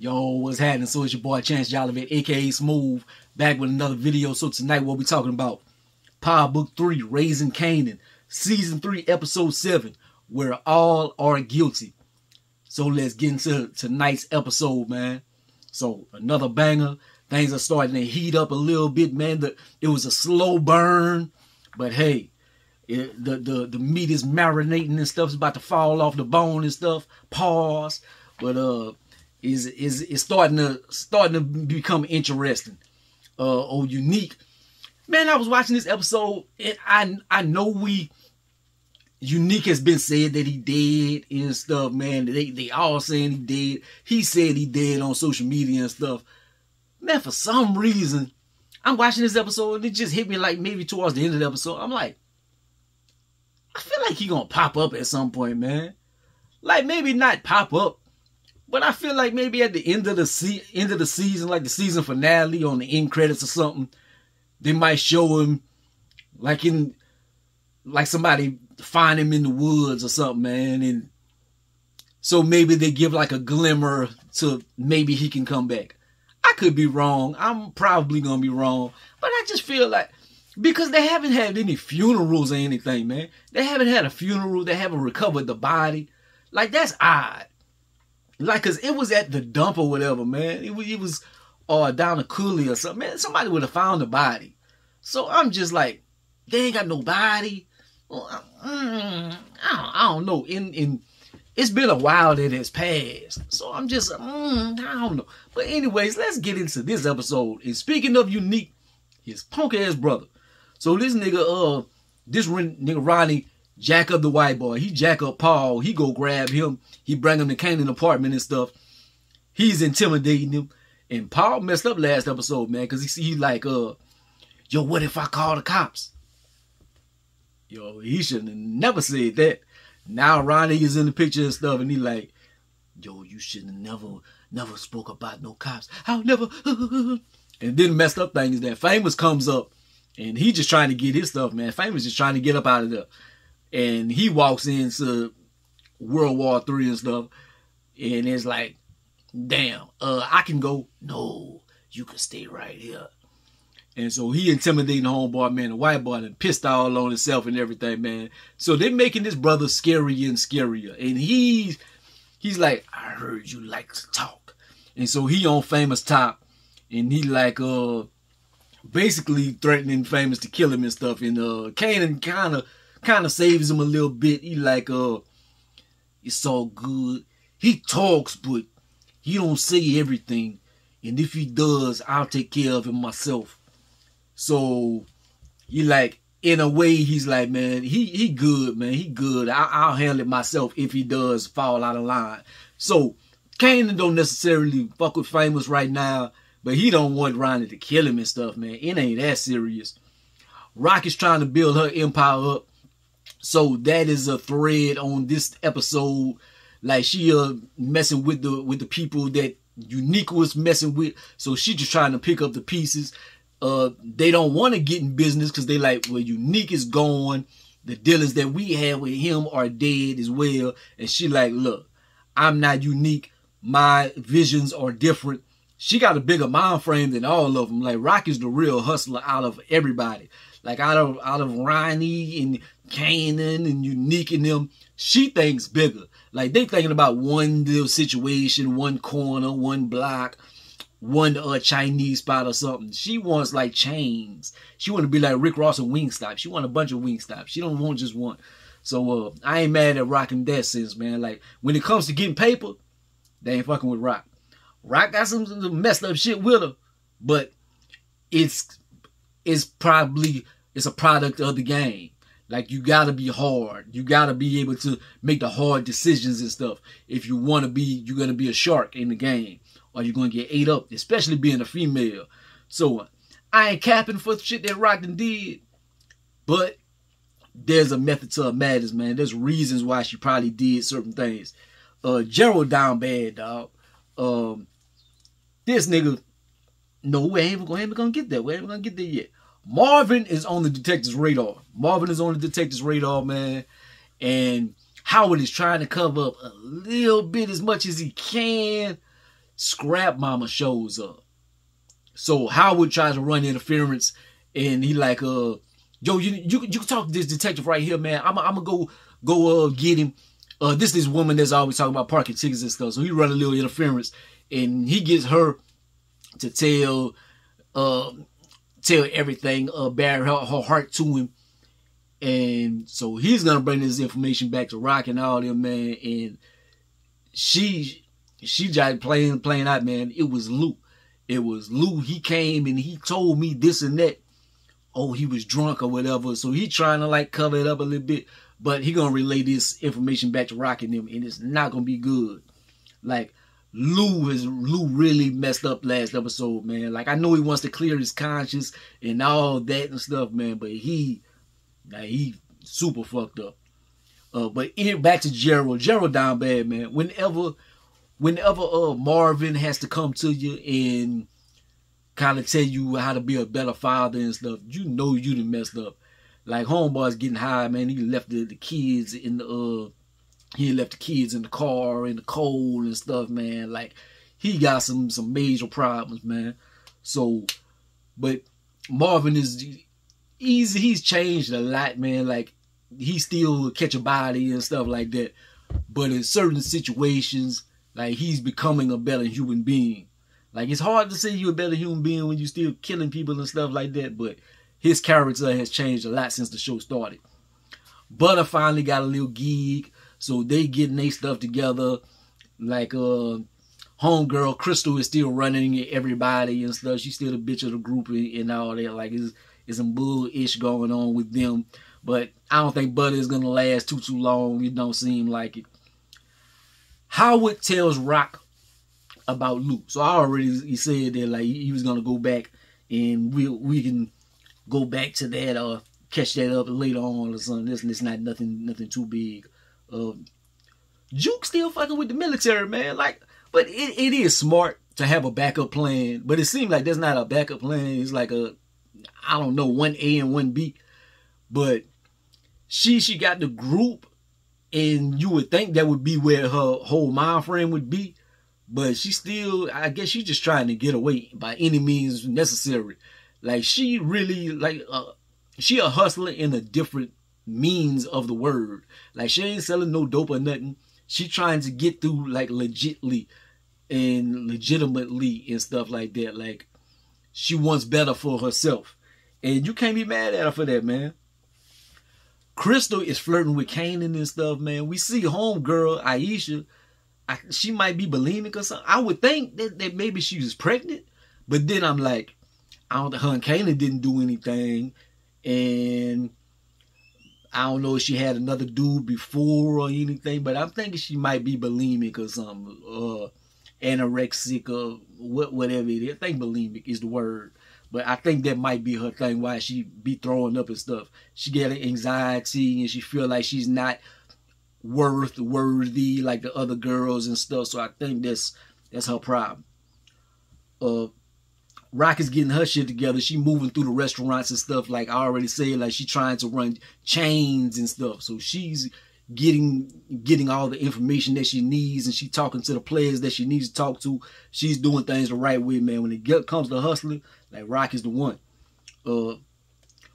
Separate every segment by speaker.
Speaker 1: Yo, what's happening? So it's your boy Chance Jolivette, aka Smoove, back with another video. So tonight what we talking about? Power Book 3, Raising Kanan, Season 3, Episode 7, where all are guilty. So let's get into tonight's episode, man. So another banger. Things are starting to heat up a little bit, man. The, it was a slow burn, but hey, it, the, the the meat is marinating and stuff. It's about to fall off the bone and stuff. Pause. But uh is is is starting to starting to become interesting. Uh or unique. Man, I was watching this episode and I I know we Unique has been said that he dead and stuff, man. They they all saying he dead. He said he dead on social media and stuff. Man, for some reason, I'm watching this episode and it just hit me like maybe towards the end of the episode. I'm like, I feel like he gonna pop up at some point, man. Like maybe not pop up, but I feel like maybe at the end of the se- end of the season, like the season finale on the end credits or something, they might show him like in like somebody find him in the woods or something, man. And so maybe they give like a glimmer to maybe he can come back. I could be wrong. I'm probably gonna be wrong, but I just feel like because they haven't had any funerals or anything, man. They haven't had a funeral. They haven't recovered the body. Like that's odd. Like, cause it was at the dump or whatever, man. It was, it was, uh, down a coulee or something. Man, somebody would have found the body. So I'm just like, they ain't got no body. Mm, I, don't, I don't know. In in it's been a while that has passed, so I'm just mm, I don't know. But anyways, let's get into this episode. And speaking of unique, his punk ass brother. So this nigga, uh, this nigga Ronnie jack up the white boy. He jack up Paul. He go grab him. He bring him to Kanan apartment and stuff. He's intimidating him. And Paul messed up last episode, man, because he see he like, uh, yo, what if I call the cops? Yo, he should have never said that. Now Ronnie is in the picture and stuff, and he like, yo, you should have never, never spoke about no cops. I'll never. and then messed up thing is that Famous comes up, and he just trying to get his stuff, man. Famous just trying to get up out of there, and he walks into World War Three and stuff, and it's like, damn, uh, I can go. No, you can stay right here. And so he intimidating the homeboy, man, the white boy, and pissed all on himself and everything, man. So they're making this brother scarier and scarier. And he's he's like, I heard you like to talk. And so he on famous top. And he like uh basically threatening famous to kill him and stuff. And uh Kanan kinda kinda saves him a little bit. He like uh it's all good. He talks, but he don't say everything. And if he does, I'll take care of him myself. So you like in a way he's like, man, he he good, man. He good. I, will handle it myself if he does fall out of line. So Kanan don't necessarily fuck with famous right now, but he don't want Ronnie to kill him and stuff, man. It ain't that serious. Raq is trying to build her empire up. So that is a thread on this episode. Like she uh messing with the with the people that Unique was messing with. So she just trying to pick up the pieces. Uh they don't want to get in business because they like well unique is gone. The dealers that we had with him are dead as well. And she like look i'm not unique. My visions are different. She got a bigger mind frame than all of them like Raq is the real hustler out of everybody. Like out of out of ronnie and Kanan and unique in them she thinks bigger like they thinking about one little situation one corner one block one uh Chinese spot or something. She wants like chains. She want to be like Rick Ross and Wingstop. She want a bunch of Wingstop. She don't want just one. So uh I ain't mad at Raq in that sense, man. Like when it comes to getting paper, they ain't fucking with Raq. Raq got some messed up shit with her, but it's it's probably it's a product of the game. Like you gotta be hard. You gotta be able to make the hard decisions and stuff. If you wanna be, you're gonna be a shark in the game or you're to get ate up, especially being a female. So I ain't capping for shit that Rockton did, but there's a method to her madness, man. There's reasons why she probably did certain things. Uh, Gerald down bad, dog. Um, this nigga, no, we ain't even gonna, ain't gonna get there. We ain't even gonna get there yet. Marvin is on the detective's radar. Marvin is on the detective's radar, man. And Howard is trying to cover up a little bit as much as he can Scrap Mama shows up. So Howard tries to run interference, and he like, uh, yo, you you you can talk to this detective right here, man. I'm I'm gonna go go uh get him. Uh, this this woman that's always talking about parking tickets and stuff. So he run a little interference, and he gets her to tell uh tell everything, uh, bare her, her heart to him. And so he's gonna bring this information back to Raq and all them, man. And she she just playing playing out, man. It was Lou. It was Lou. He came and he told me this and that. Oh, he was drunk or whatever. So he trying to like cover it up a little bit. But he gonna relay this information back to Raq and them, and it's not gonna be good. Like Lou is Lou really messed up last episode, man. Like I know he wants to clear his conscience and all that and stuff, man, but he now he super fucked up. Uh, but in, back to Gerald. Gerald down bad, man. Whenever, whenever uh Marvin has to come to you and kind of tell you how to be a better father and stuff, you know you done messed up. Like homeboy's getting high, man. He left the, the kids in the uh he left the kids in the car in the cold and stuff, man. Like he got some some major problems, man. So, but Marvin is easy. He's changed a lot, man. Like he still catch a body and stuff like that. But in certain situations, like he's becoming a better human being. Like it's hard to say you're a better human being when you're still killing people and stuff like that. But his character has changed a lot since the show started. Butter finally got a little gig, so they getting their stuff together. Like uh homegirl Crystal is still running everybody and stuff. She's still the bitch of the group and all that. Like it's is some bull-ish going on with them. But I don't think Buddy is gonna last too too long. It don't seem like it. Howard tells Raq about Luke. So I already he said that like he was gonna go back and we we can go back to that or catch that up later on or something. This it's not nothing nothing too big. Uh, Juke still fucking with the military, man. Like, but it, it is smart to have a backup plan. But it seems like there's not a backup plan. It's like a I don't know, one A and one B. But she she got the group, and you would think that would be where her whole mind frame would be. But she still, I guess she's just trying to get away by any means necessary. Like she really like uh, she a hustler in a different means of the word. Like she ain't selling no dope or nothing. She trying to get through like legitly and legitimately and stuff like that. Like she wants better for herself. And you can't be mad at her for that, man. Crystal is flirting with Kanan and stuff, man. We see homegirl Aisha. I, she might be bulimic or something. I would think that, that maybe she was pregnant. But then I'm like, I don't her and Kanan didn't do anything. And I don't know if she had another dude before or anything, but I'm thinking she might be bulimic or something. Uh anorexic or what whatever it is. I think bulimic is the word. But I think that might be her thing why she be throwing up and stuff. She get anxiety and she feel like she's not worth worthy like the other girls and stuff. So I think that's that's her problem. Uh Raq is getting her shit together. She moving through the restaurants and stuff. Like I already said, like she trying to run chains and stuff. So she's getting getting all the information that she needs and she talking to the players that she needs to talk to. She's doing things the right way, man. When it get, comes to hustling, like Raq is the one. Uh,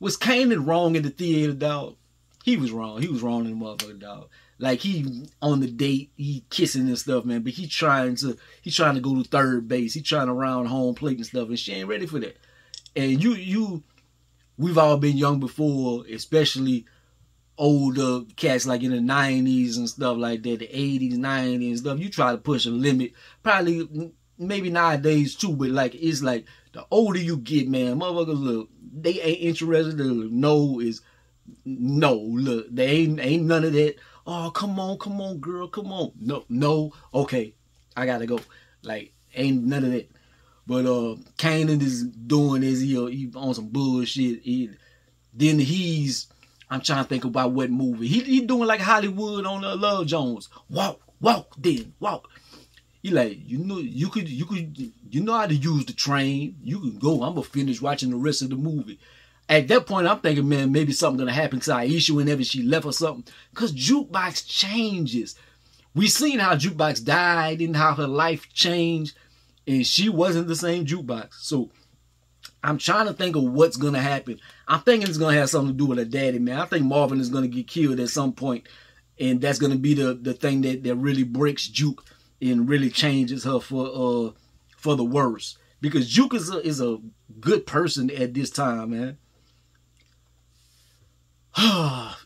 Speaker 1: was Kanan wrong in the theater, dog? He was wrong. He was wrong in the motherfucker, dog. Like he on the date, he kissing and stuff, man. But he trying to he trying to go to third base. He trying to round home plate and stuff, and she ain't ready for that. And you you, we've all been young before, especially older cats like in the 90s and stuff like that, the 80s, 90s and stuff. You try to push a limit, probably maybe nowadays too, but like it's like the older you get, man, motherfuckers look, they ain't interested. No is no. Look, they ain't ain't none of that. Oh, come on, come on, girl, come on. No, no, okay, I gotta go. Like, ain't none of that. But uh, Kanan is doing this. He, uh, he on some bullshit. He, then he's. I'm trying to think about what movie. He he doing like Hollywood on uh, Love Jones. Walk, walk, then walk. He like, you know, you could, you could, you know how to use the train. You can go. I'm gonna finish watching the rest of the movie. At that point, I'm thinking, man, maybe something gonna happen to Aisha whenever she left or something. Cause jukebox changes. We seen how jukebox died and how her life changed. and she wasn't the same jukebox. So I'm trying to think of what's gonna happen. I'm thinking it's gonna have something to do with her daddy, man. I think Marvin is gonna get killed at some point, and that's gonna be the the thing that that really breaks Juke and really changes her for uh for the worse. Because Juke is a, is a good person at this time, man.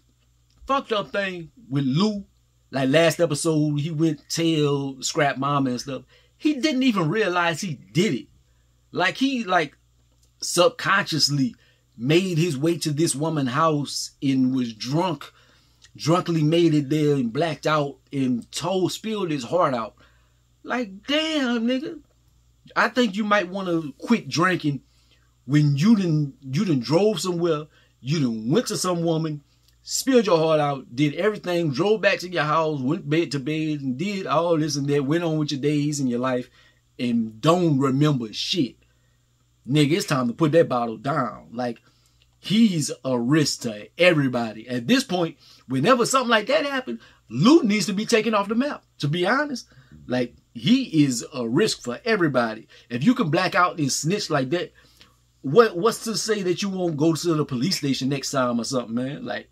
Speaker 1: Fucked up thing with Lou. Like last episode, he went tell Scrap Mama and stuff. He didn't even realize he did it. Like he like subconsciously made his way to this woman's house and was drunk, drunkenly made it there and blacked out and told, spilled his heart out. Like, damn, nigga. I think you might want to quit drinking when you didn't you didn't drove somewhere, you didn't went to some woman, spilled your heart out, did everything, drove back to your house, went bed to bed, and did all this and that, went on with your days and your life, and don't remember shit nigga, it's time to put that bottle down. Like, he's a risk to everybody. At this point, whenever something like that happens, Lou needs to be taken off the map, to be honest. Like, he is a risk for everybody. If you can black out and snitch like that, what what's to say that you won't go to the police station next time or something, man? Like,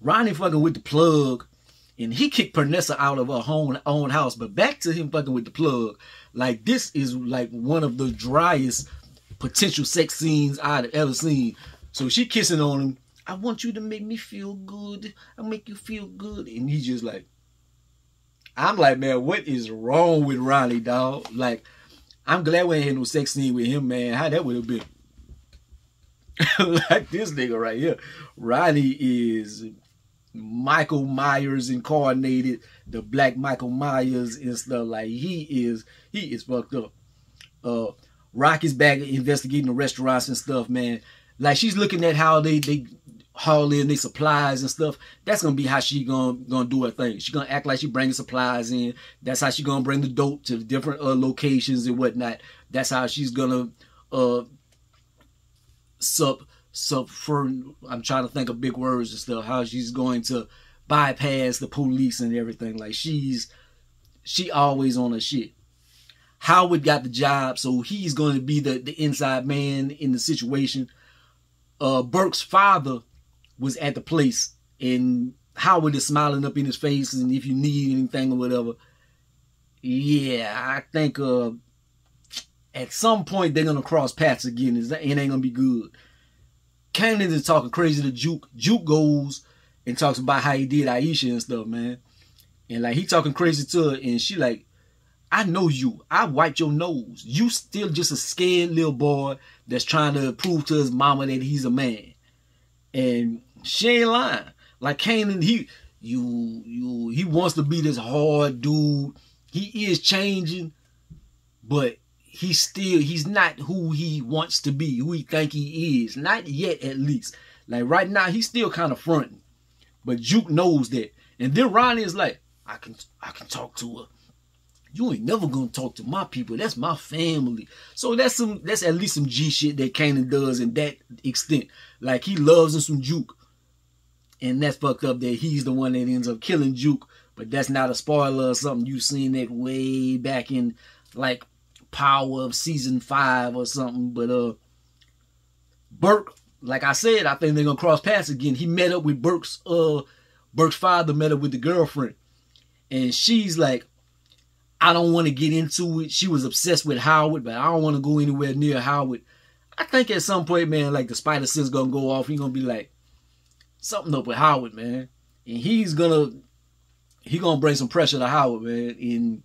Speaker 1: Ronnie fucking with the plug, and he kicked Pernessa out of her own, own house. But back to him fucking with the plug. Like this is like one of the driest potential sex scenes I'd ever seen. So she kissing on him. I want you to make me feel good. I'll make you feel good. And he's just like, I'm like, man, what is wrong with Ronnie, dog? Like, I'm glad we ain't had no sex scene with him, man. How that would have been. like this nigga right here. Ronnie is Michael Myers incarnated, the black Michael Myers and stuff. Like he is, he is fucked up. Uh, Rocky's back investigating the restaurants and stuff, man. Like she's looking at how they they haul in their supplies and stuff. That's gonna be how she gonna gonna do her thing. She gonna act like she bringing supplies in. That's how she gonna bring the dope to different uh, locations and whatnot. That's how she's gonna uh sub sub for I'm trying to think of big words and stuff. How she's going to bypass the police and everything. Like she's she always on her shit. Howard got the job, so he's to be the, the inside man in the situation. Uh, Burke's father was at the place, and Howard is smiling up in his face, and if you need anything or whatever, yeah, I think uh, at some point they're gonna cross paths again. It ain't gonna be good. Kanan is talking crazy to Juke. Juke goes and talks about how he did Aisha and stuff, man. And like he talking crazy to her, and she like, I know you. I wiped your nose. You still just a scared little boy that's trying to prove to his mama that he's a man. And she ain't lying. Like Kanan, he you you he wants to be this hard dude. He is changing, but he's still he's not who he wants to be, who he think he is. Not yet, at least. Like right now, he's still kind of fronting, but Juke knows that. And then Ronnie is like, I can I can talk to her. You ain't never gonna talk to my people. That's my family. So that's some that's at least some G shit that Kanan does in that extent. Like he loves him some Juke. And that's fucked up that he's the one that ends up killing Juke. But that's not a spoiler or something. You seen that way back in like power of season five or something. But uh Burke, like I said, I think they're gonna cross paths again. He met up with Burke's uh Burke's father met up with the girlfriend. And she's like, I don't want to get into it. She was obsessed with Howard, but I don't want to go anywhere near Howard. I think at some point, man, like the spider sense gonna go off. He's gonna be like, something up with Howard, man. And he's gonna he gonna bring some pressure to Howard, man. And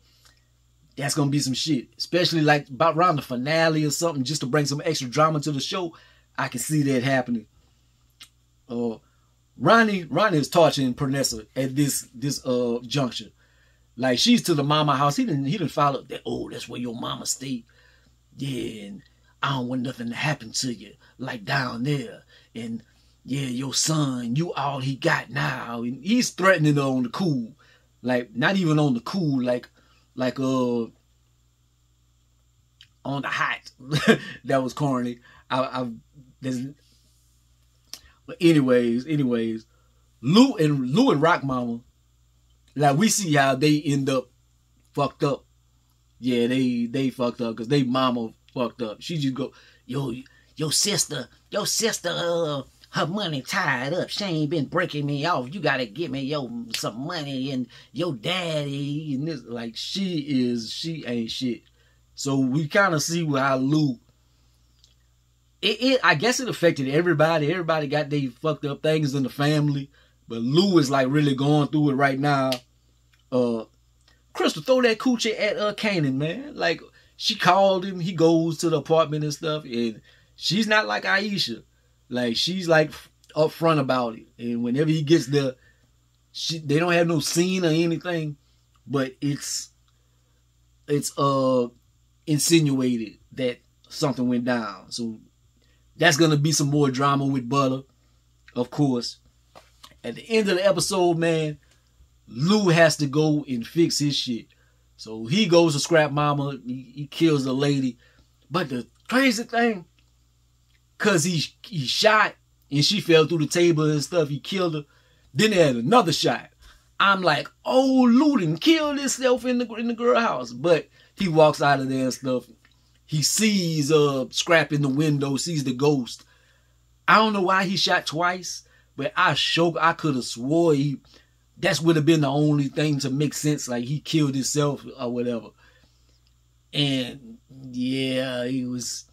Speaker 1: that's gonna be some shit. Especially like about around the finale or something, just to bring some extra drama to the show. I can see that happening. Uh Ronnie Ronnie is torturing Pernessa at this this uh juncture. Like she's to the mama house. He didn't he didn't follow up that. Oh, that's where your mama stayed. Yeah, and I don't want nothing to happen to you like down there. And yeah, your son, you all he got now. And he's threatening her on the cool. Like not even on the cool, like like uh on the hot. that was corny. I, I there's but anyways, anyways, Lou and Lou and Raq Mama, like we see how they end up fucked up. yeah, they they fucked up because they mama fucked up. She just go, yo, your sister, your sister, uh, her money tied up. She ain't been breaking me off. You gotta give me yo some money and your daddy and this. Like she is, she ain't shit. So we kind of see how Lou. It, it, I guess it affected everybody. Everybody got they fucked up things in the family, but Lou is like really going through it right now. Uh, Crystal, throw that coochie at uh Kanan, man. Like she called him, he goes to the apartment and stuff, and she's not like Aisha. Like she's like upfront about it, and whenever he gets there, she they don't have no scene or anything, but it's it's uh insinuated that something went down. So that's gonna be some more drama with Butter, of course. At the end of the episode, man, Lou has to go and fix his shit. So he goes to Scrap Mama, he, he kills the lady. But the crazy thing, cause he he shot and she fell through the table and stuff. He killed her. Then they had another shot. I'm like, oh, Luden killed himself in the in the girl house. But he walks out of there and stuff. He sees uh Scrap in the window, sees the ghost. I don't know why he shot twice, but I show I could have swore he that would have been the only thing to make sense. Like he killed himself or whatever. And yeah, he was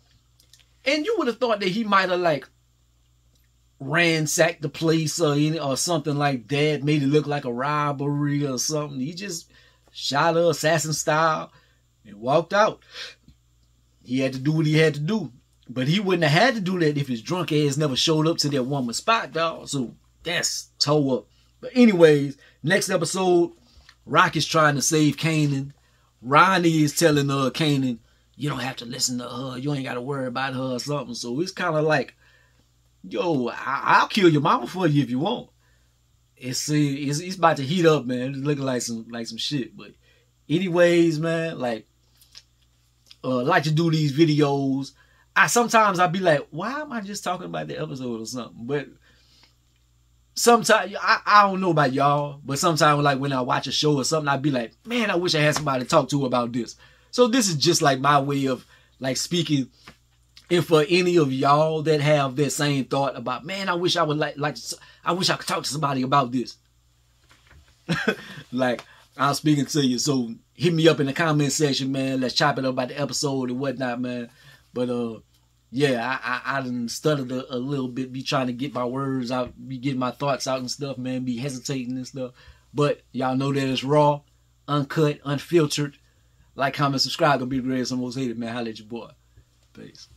Speaker 1: and you would have thought that he might have like ransacked the place or any, or something like that, made it look like a robbery or something. He just shot her assassin style and walked out. He had to do what he had to do. But he wouldn't have had to do that if his drunk ass never showed up to that woman's spot, dog. So that's toe up. But anyways, next episode, Raq is trying to save Kanan. Ronnie is telling uh Kanan, you don't have to listen to her. You ain't got to worry about her or something. So it's kind of like, yo, I- will kill your mama for you if you want. It's, it's it's about to heat up, man. It's looking like some like some shit. But anyways, man, like, uh, like to do these videos. I sometimes I be like, why am I just talking about the episode or something? But sometimes I, I don't know about y'all, but sometimes like when I watch a show or something, I'd be like, man, I wish I had somebody to talk to about this. So this is just like my way of like speaking. And for any of y'all that have that same thought about, man, I wish I would like, like, I wish I could talk to somebody about this. like, I'm speaking to you. So hit me up in the comment section, man. Let's chop it up about the episode and whatnot, man. But, uh, yeah, I, I, I done stuttered a, a, little bit, be trying to get my words out, be getting my thoughts out and stuff, man, be hesitating and stuff. But y'all know that it's raw, uncut, unfiltered. Like, comment, subscribe. Gonna be the greatest and most hated, man. Holla at your boy. Peace.